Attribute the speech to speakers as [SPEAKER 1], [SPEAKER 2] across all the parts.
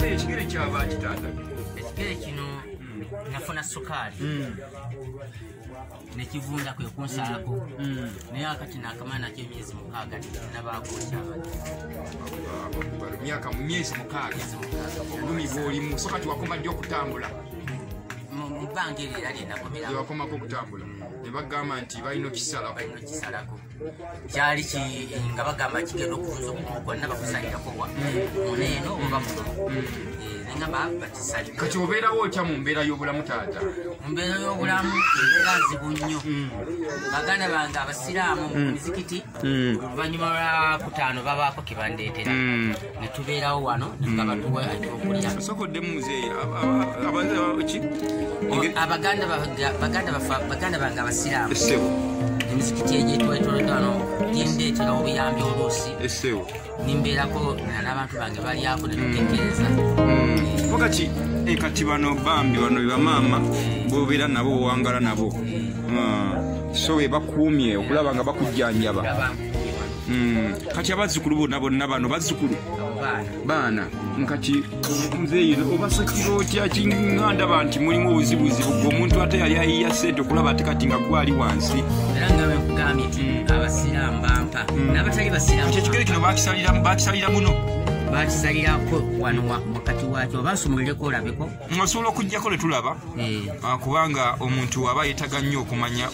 [SPEAKER 1] muzeeyi ekigere kyaba kitaata
[SPEAKER 2] ekigere kino nafuna sukaali nekivunda kwe kunsalako naye akati nakamala nakyo emyezi mukaaga nabakokyabadde
[SPEAKER 1] myaka mu myezi mukaaga olumi bwolimu so kati wakoma ddi okutambula
[SPEAKER 2] mu bbanga eryo era lyenakomera
[SPEAKER 1] ewakomako okutambula ne bagamba nti balina okisalako.
[SPEAKER 2] Balina kisalako kyali nga bagamba kigenda okufunza obukumu bwonna bakusalirako wa? Muneeno oba muno? Bakisalire
[SPEAKER 1] kati obeerawo otya mu mbeera y'obulamu taata?
[SPEAKER 2] Mu mbeera y'obulamu embeera nzibu nnyo baganda bange abasiraamu mu mizikiti oluvannyuma lwa kutaano babaako kebandeetera ne tubeerawo wano nga batuwa ekyokulya.
[SPEAKER 1] Sokoddemu muzeeyi
[SPEAKER 2] abaganda bange abasiraamu emizikiti egyetwetolodde wano gendeetera obuyambi oluusi
[SPEAKER 3] nimbeerako n'abantu bange balyako netutekereza
[SPEAKER 1] wakati eh, kati bano bambi bano bebamaama bobeera nabo bowangala nabo. So bebakuumye okulaba nga bakujjanjaba. Mm, kati abazzukulu bonna bonna bano bazzukulu? Baana nkati muzeeyi obasakira otya kingandaba nti mulimu obuzibuzibu gwe omuntu ate yali ayiya sente okulaba ate kati nga gwali wansi.
[SPEAKER 3] Era nga bwekugambye nti abasiraamu bampa n'abatali basiraamu
[SPEAKER 1] kati ekigere kino bakisalira muno.
[SPEAKER 3] Bakisalirako wano wa- wakati wakyo oba nsumulireko olabeko?
[SPEAKER 1] Osobola okugjako netulaba
[SPEAKER 3] Eh,
[SPEAKER 1] Ah, kubanga omuntu aba yeetaga nnyo okumanya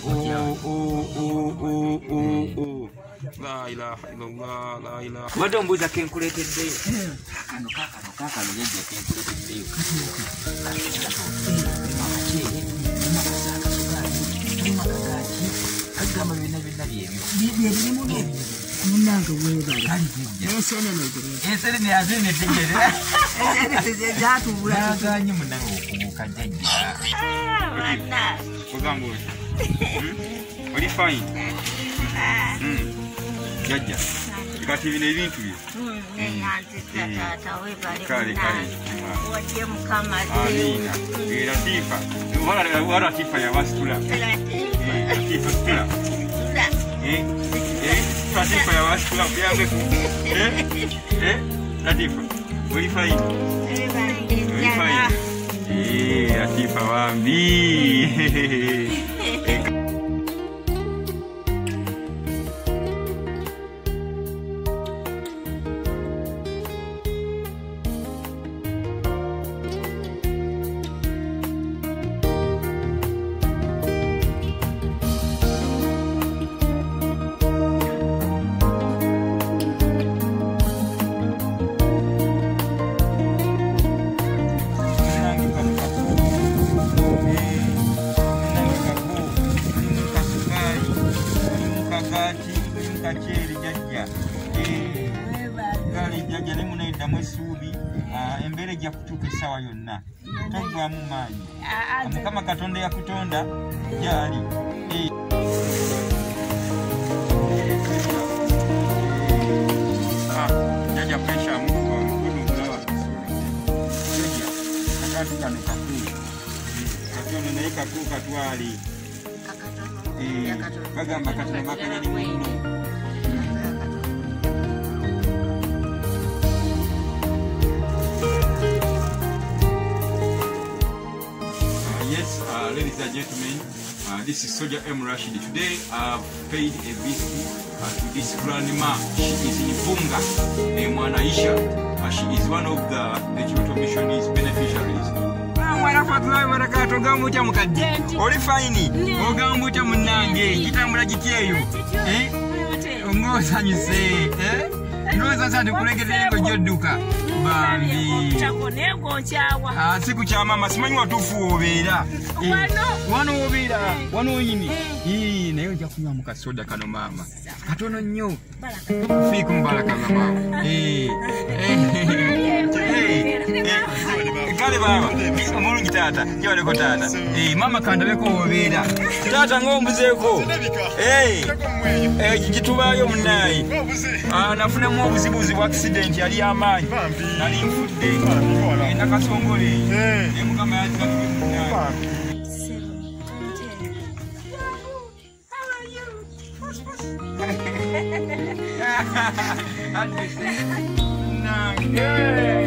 [SPEAKER 3] obadde ombuuza kenkuleeteddeyo kakano kakano kakano yejja kenkuleeteddeyo kagamba byonna byonna byebyo
[SPEAKER 4] munange webale ensenene
[SPEAKER 3] enserene azenetegere
[SPEAKER 4] zatubula
[SPEAKER 3] naganye munange okubuuka jjajja?
[SPEAKER 1] Hmm? oli fine jjajja kati bino ebintu
[SPEAKER 5] bye
[SPEAKER 1] amina. Eratiifa oba latiifa yabasitula latiifa mm, situla latiifa eh, eh, yabasitula kuyabeku eh, latiifa oifayi oifayi latiifa bambi ajja kutuuka essaawa yonna. Tovaamu maanyi. mukama katonda yakutonda gyali. Ah, jaja presha naye kakuu bagamba katono makanyani muno uh, ladies and gentlemen, uh, this is Soldier M. Rashid. Today I've paid a visit uh, to this grandma. She is in Bunga, eh, Mwanaisha. Uh, she is one of the Legimato Missionaries beneficiaries. oli fayini ogamba otya munnange kitambula kitya eyo Eh? ngaosanyuse ndowooza nsa ndikulegerereko gyodduka bambi Ah, si kukyamama simanyi watuufu wobeera Eh, wano wobeera wano oyini Ii, naye ojja kunywa mu kasoda kano maama katono nnyo fiiku Eh, eh, eh, eh, kale baaba omulungi taata gyewaleko taata maama kandabeko wobeera taata ngaombuzeeko Eh, eh, gitubaayo munaayi Ah, nafunamu obuzibuzi bwa accident yali amaanyi. Nali nfudde. Eh, nakasongole. Eh, mukama yazibatuge munaayi nange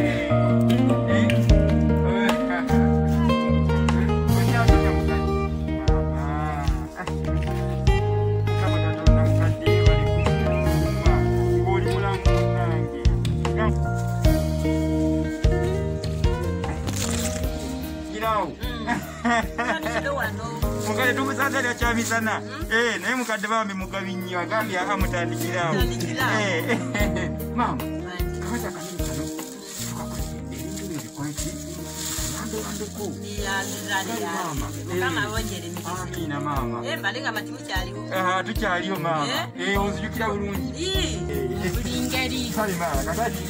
[SPEAKER 1] kyali akyamisana Eh, naye mukadde bambi mugabi nnyo agambye amutandikirawo mama kabaza kanini kano tukakozedde ebintu bibikwaki landowandeko amina
[SPEAKER 5] mati mukyaliwo.
[SPEAKER 1] Ah, tukyaliyo mama Eh, onzijukira bulungi. Kale mama kakati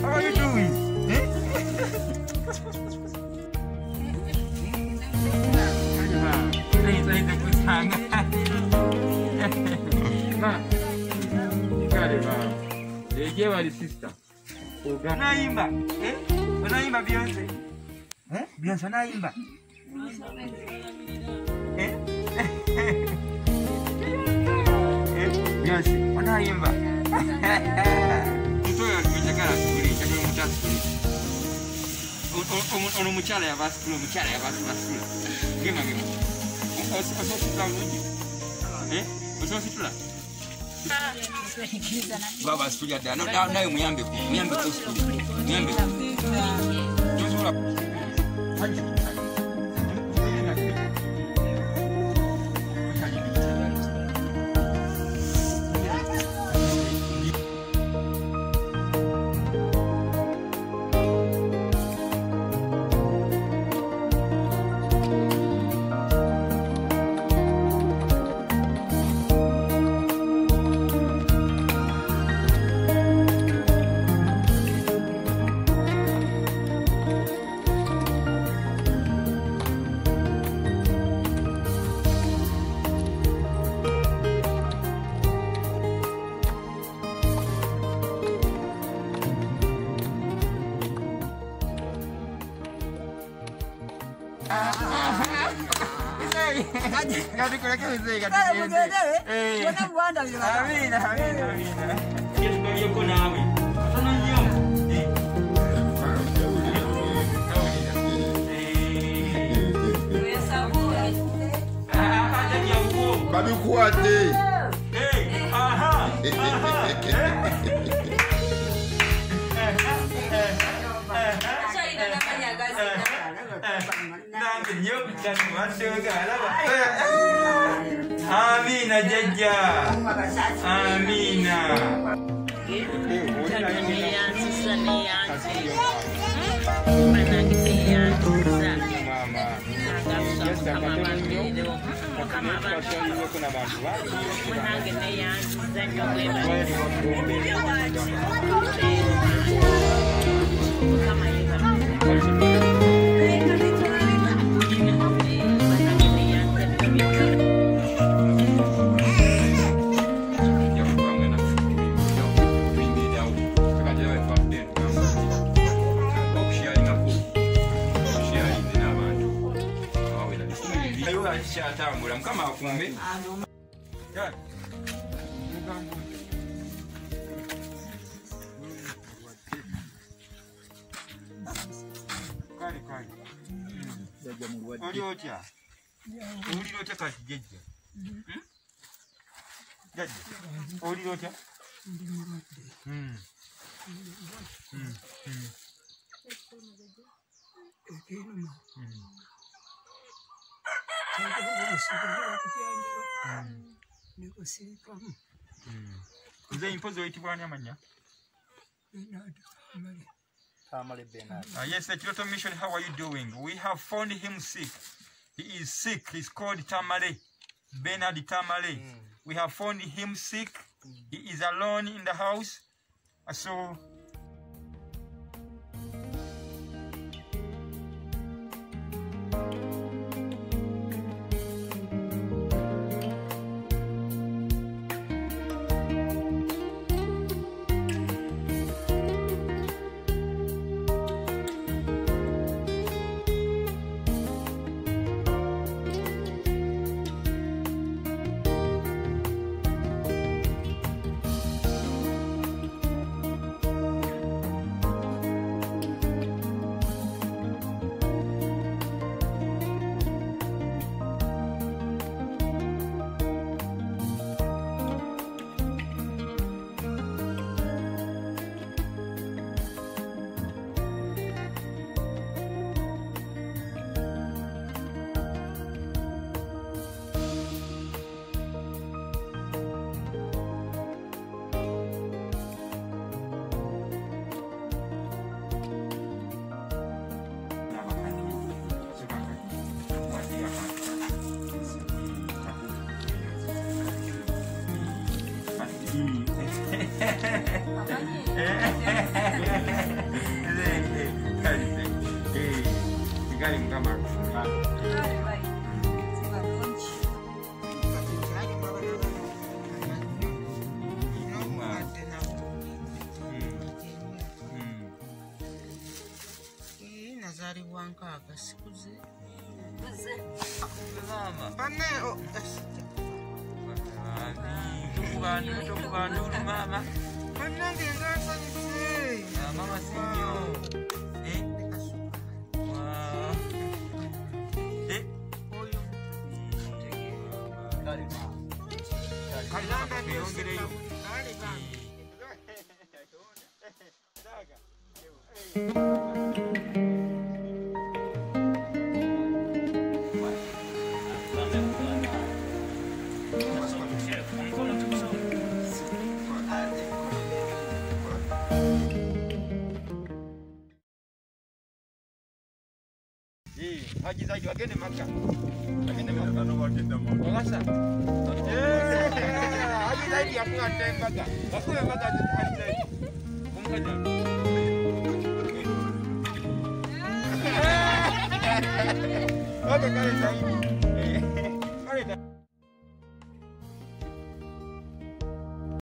[SPEAKER 1] How are you doing? kale maama eje bali sister onaimba onaimba byonze byonze onaimba byonze onaimba mutoyo tumenjagala tukulika nemutatukulika ono mukyala yava asitula omukyala yava asitula gemange osositula bulungi osositula baba situlya ddala nawe muyambeko muyambeko situlya
[SPEAKER 6] muyambeko
[SPEAKER 1] Kaji. Kaji kuleke vizuri katika. Eh. Bwana
[SPEAKER 5] mwanda vizuri. Amin, amin. dan aja, Amina Amin. Amina Mama あの
[SPEAKER 1] じゃあ kale kale oli otya owulira otya kati jjajja jjajja owulira otya ekinuma Nze mpozi oyitibwani amanya Uh, yes, the Kyoto Mission, how are you doing? We have found him sick. He is sick. He's called Tamale, Bernard Tamale. We have found him sick. He is alone in the house. Uh, Galing
[SPEAKER 7] ka, Mark. Galing.
[SPEAKER 1] nazaalibwa nkaaga sikuze tokubantu tokubantu mama bannange ngansanyuse ah, mama sinyo. Kale mama tweyongereyo Thank you.
[SPEAKER 8] Hii, Haji Zaidi wageni Maka. Wageni Maka no wageni Maka. Wakasa. Yeah. Haji Zaidi hakuna tena Maka. Hakuna Maka Haji Zaidi. Mungaja. Okay, guys, I'm...